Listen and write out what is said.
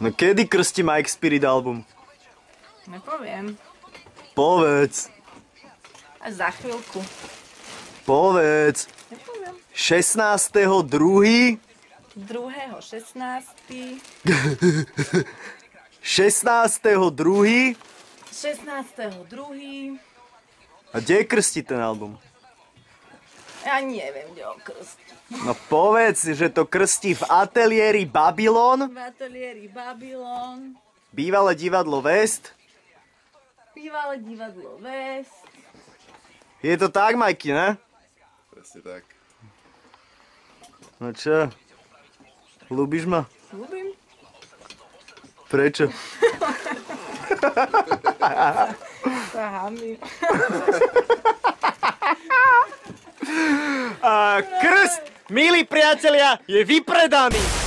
No kedy krstí Mike Spirit album? Nepoviem. Povedz, Až za chvíľku. povedz. Nepoviem. 16.2. 2. 16. 16.2. 16. 2. A kde je krstí ten album? Ja neviem, kde ho krstí. No povedz, že to krstí v ateliéri Babylon, V ateliéri Babylon. bývalé divadlo West. Bývalé divadlo West. Je to tak, Majky, ne? Presne tak. No čo? Ľúbiš ma? Ľúbim. Prečo? Sa hambím. A krst, milí priatelia, je vypredaný.